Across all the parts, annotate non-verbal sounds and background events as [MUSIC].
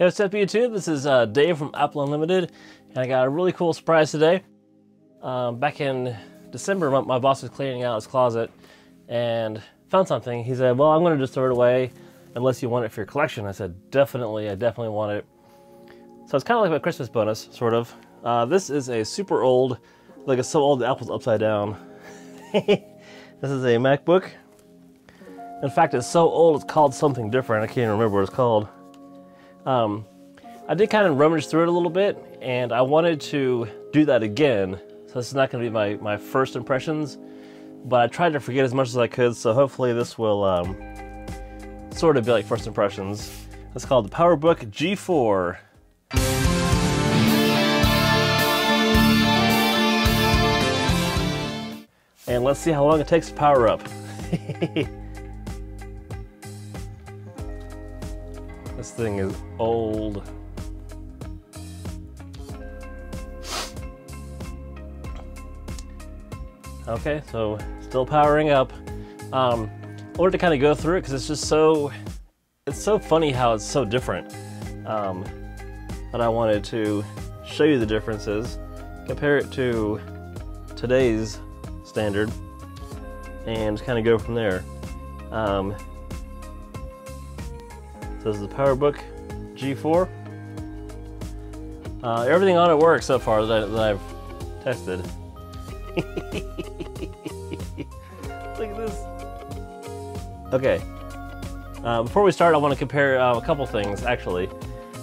Hey, what's up, YouTube? This is uh, Dave from Apple Unlimited, and I got a really cool surprise today. Um, back in December, my, my, boss was cleaning out his closet and found something. He said, Well, I'm going to just throw it away unless you want it for your collection. I said, Definitely, I definitely want it. So it's kind of like my Christmas bonus, sort of. Uh, this is a super old, like it's so old the apple's upside down. [LAUGHS] this is a MacBook. In fact, it's so old it's called something different. I can't even remember what it's called. Um, I did kind of rummage through it a little bit, and I wanted to do that again. So this is not going to be my, my first impressions, but I tried to forget as much as I could, so hopefully this will um, sort of be like first impressions. It's called the PowerBook G4. And let's see how long it takes to power up. [LAUGHS] This thing is old. Okay, so still powering up. Um, I wanted to kind of go through it because it's just so, it's so funny how it's so different. Um, but I wanted to show you the differences, compare it to today's standard, and kind of go from there. Um, so this is the PowerBook G4. Uh, everything on it works so far that, that I've tested. [LAUGHS] Look at this. Okay. Uh, before we start, I want to compare uh, a couple things, actually.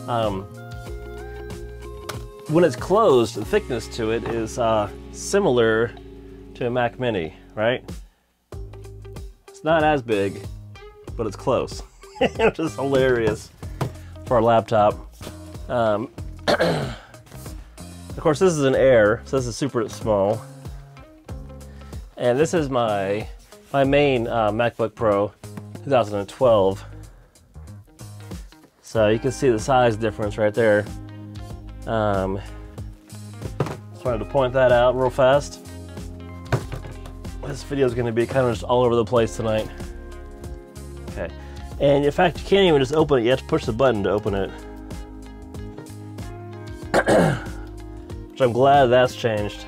Um, when it's closed, the thickness to it is uh, similar to a Mac Mini, right? It's not as big, but it's close. [LAUGHS] which is hilarious for a laptop. Um, [CLEARS THROAT] of course, this is an Air, so this is super small. And this is my my main uh, MacBook Pro 2012. So you can see the size difference right there. Um, just wanted to point that out real fast. This video is going to be kind of just all over the place tonight. Okay. And in fact, you can't even just open it, you have to push the button to open it. [COUGHS] Which I'm glad that's changed.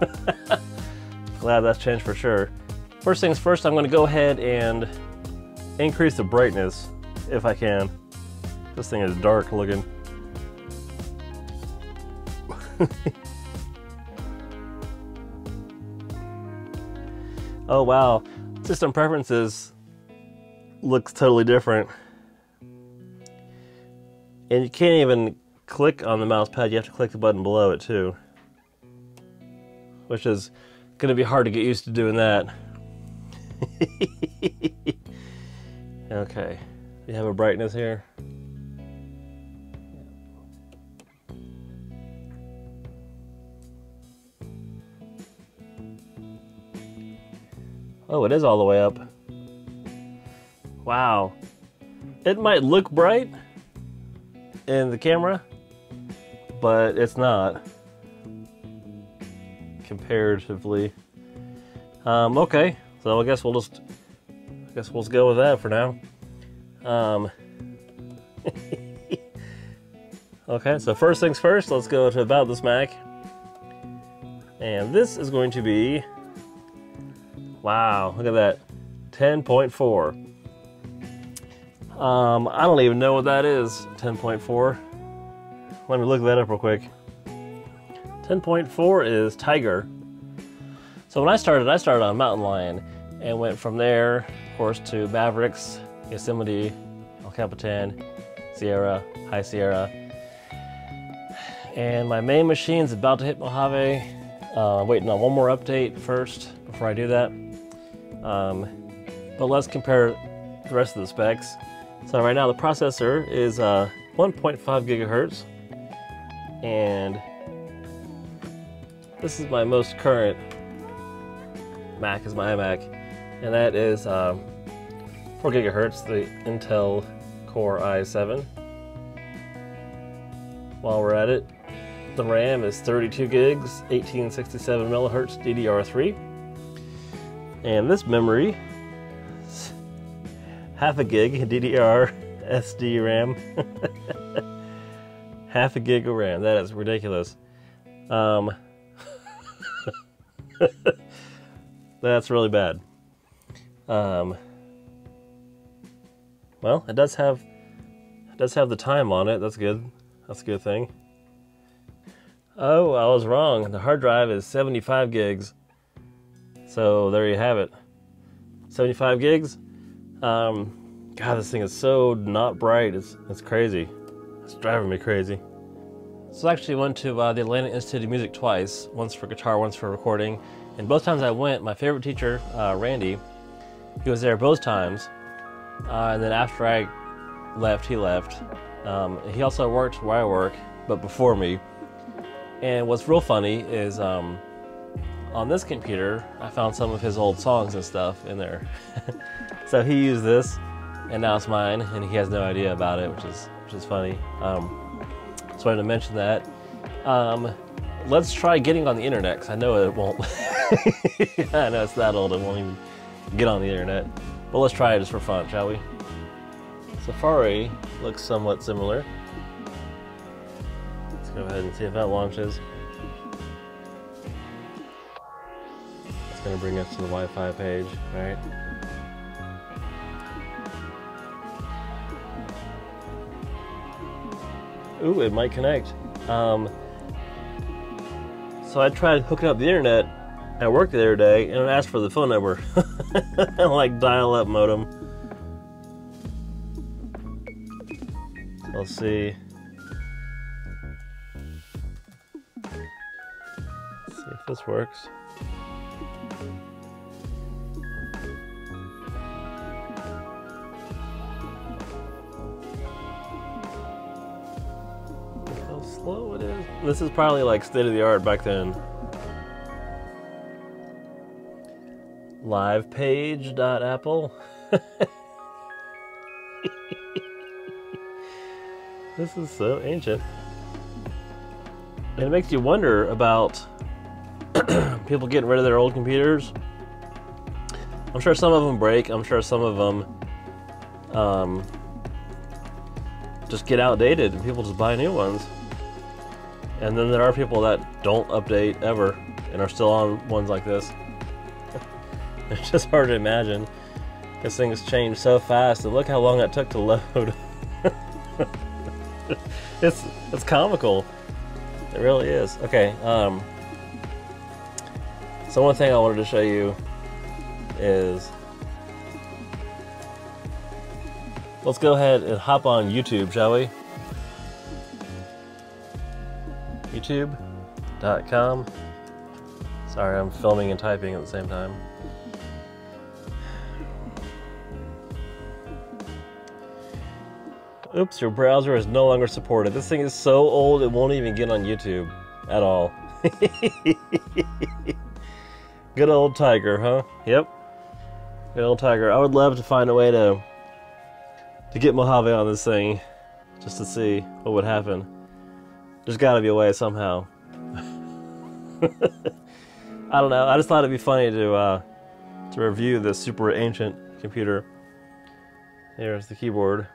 [LAUGHS] glad that's changed for sure. First things first, I'm going to go ahead and increase the brightness if I can. This thing is dark looking. [LAUGHS] oh wow, system preferences looks totally different. And you can't even click on the mouse pad, you have to click the button below it too. Which is going to be hard to get used to doing that. [LAUGHS] okay, you have a brightness here. Oh, it is all the way up. Wow. It might look bright in the camera, but it's not comparatively. Um, okay, so I guess we'll just I guess we'll just go with that for now. Um, [LAUGHS] okay, so first things first, let's go to about this Mac. And this is going to be wow, look at that. 10.4. Um, I don't even know what that is, 10.4. Let me look that up real quick. 10.4 is Tiger. So when I started, I started on Mountain Lion and went from there, of course, to Mavericks, Yosemite, El Capitan, Sierra, High Sierra. And my main machine's about to hit Mojave. Uh, waiting on one more update first before I do that. Um, but let's compare the rest of the specs. So right now the processor is uh, 1.5 gigahertz. And this is my most current Mac is my iMac. And that is um, 4 gigahertz the Intel Core i7 while we're at it the RAM is 32 gigs 1867 millihertz DDR3 and this memory half a gig DDR SD RAM. [LAUGHS] Half a gig of RAM. That is ridiculous. Um, [LAUGHS] that's really bad. Um, well, it does have it does have the time on it. That's good. That's a good thing. Oh, I was wrong. The hard drive is 75 gigs. So there you have it. 75 gigs. Um, God, this thing is so not bright. It's it's crazy. It's driving me crazy. So I actually went to uh, the Atlanta Institute of Music twice, once for guitar, once for recording. And both times I went, my favorite teacher, uh, Randy, he was there both times. Uh, and then after I left, he left. Um, he also worked where I work, but before me. And what's real funny is um, on this computer, I found some of his old songs and stuff in there. [LAUGHS] so he used this, and now it's mine, and he has no idea about it, which is which is funny. Um, just wanted to mention that. Um, let's try getting on the internet, because I know it won't. [LAUGHS] I know it's that old, it won't even get on the internet. But let's try it just for fun, shall we? Safari looks somewhat similar. Let's go ahead and see if that launches. To bring us to the Wi-Fi page, right? Ooh, it might connect. Um, so I tried hooking up the internet at work the other day, and it asked for the phone number, [LAUGHS] like dial-up modem. Let's see. Let's see if this works. This is probably like state of the art back then. Live page dot apple. [LAUGHS] this is so ancient. And it makes you wonder about [CLEARS THROAT] people getting rid of their old computers. I'm sure some of them break. I'm sure some of them um, just get outdated and people just buy new ones. And then there are people that don't update ever and are still on ones like this. [LAUGHS] It's just hard to imagine because things change so fast. And look how long it took to load. [LAUGHS] it's it's comical. It really is. Okay. Um, so one thing I wanted to show you is let's go ahead and hop on YouTube, shall we? YouTube.com. Sorry, I'm filming and typing at the same time. Oops, your browser is no longer supported. This thing is so old it won't even get on YouTube at all. [LAUGHS] Good old Tiger, huh? Yep. Good old Tiger. I would love to find a way to to get Mojave on this thing just to see what would happen. There's got to be a way somehow. [LAUGHS] I don't know. I just thought it'd be funny to uh, to review this super ancient computer. Here's the keyboard.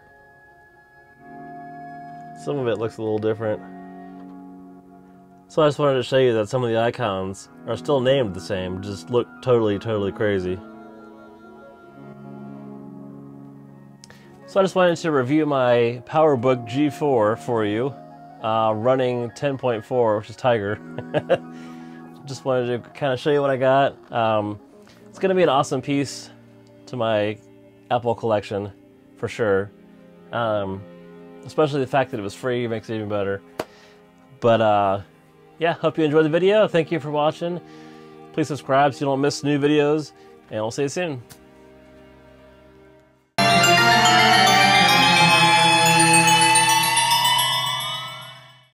Some of it looks a little different. So I just wanted to show you that some of the icons are still named the same, just look totally, totally crazy. So I just wanted to review my PowerBook G4 for you, uh, running 10.4, which is Tiger. [LAUGHS] just wanted to kind of show you what I got. Um, it's going to be an awesome piece to my Apple collection, for sure. Um, especially the fact that it was free makes it even better. But uh, yeah, hope you enjoyed the video. Thank you for watching. Please subscribe so you don't miss new videos, and we'll see you soon.